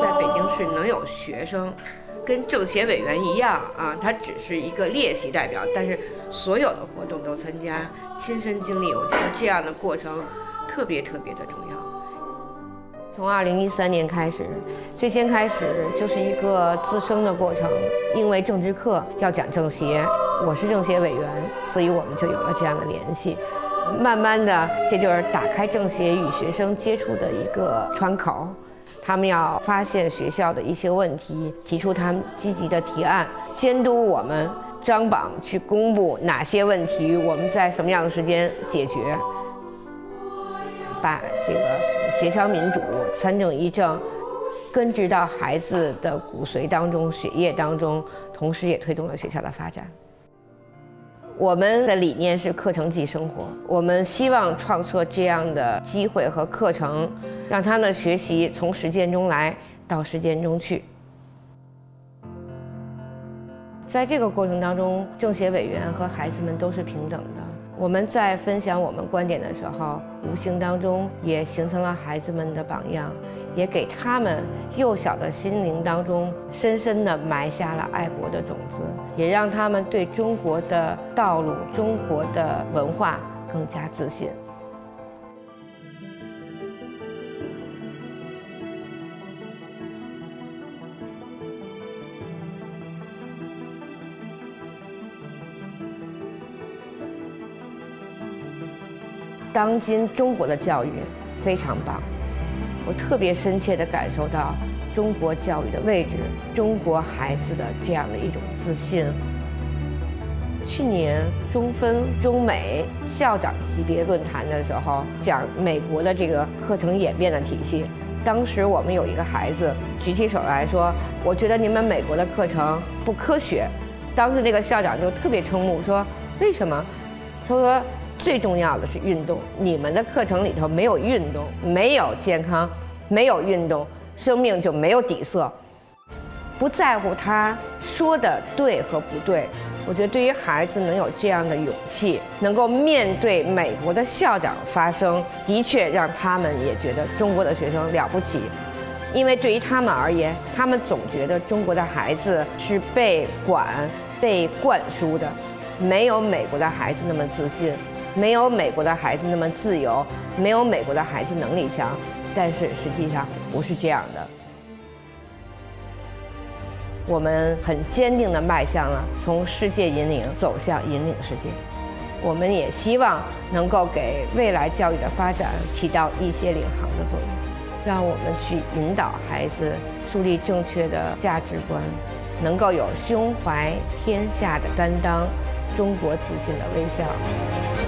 在北京市能有学生跟政协委员一样啊，他只是一个列席代表，但是所有的活动都参加，亲身经历，我觉得这样的过程特别特别的重要。从二零一三年开始，最先开始就是一个自生的过程，因为政治课要讲政协，我是政协委员，所以我们就有了这样的联系。慢慢的，这就是打开政协与学生接触的一个窗口。他们要发现学校的一些问题，提出他们积极的提案，监督我们张榜去公布哪些问题，我们在什么样的时间解决，把这个协商民主、参政议政根植到孩子的骨髓当中、血液当中，同时也推动了学校的发展。我们的理念是课程即生活，我们希望创设这样的机会和课程，让他们的学习从实践中来到实践中去。在这个过程当中，政协委员和孩子们都是平等的。我们在分享我们观点的时候，无形当中也形成了孩子们的榜样，也给他们幼小的心灵当中深深地埋下了爱国的种子，也让他们对中国的道路、中国的文化更加自信。当今中国的教育非常棒，我特别深切地感受到中国教育的位置，中国孩子的这样的一种自信。去年中分、中美校长级别论坛的时候，讲美国的这个课程演变的体系，当时我们有一个孩子举起手来说：“我觉得你们美国的课程不科学。”当时那个校长就特别瞠目，说：“为什么？”他说。最重要的是运动，你们的课程里头没有运动，没有健康，没有运动，生命就没有底色。不在乎他说的对和不对，我觉得对于孩子能有这样的勇气，能够面对美国的校长发声，的确让他们也觉得中国的学生了不起。因为对于他们而言，他们总觉得中国的孩子是被管、被灌输的，没有美国的孩子那么自信。没有美国的孩子那么自由，没有美国的孩子能力强，但是实际上不是这样的。我们很坚定地迈向了从世界引领走向引领世界。我们也希望能够给未来教育的发展起到一些领航的作用，让我们去引导孩子树立正确的价值观，能够有胸怀天下的担当，中国自信的微笑。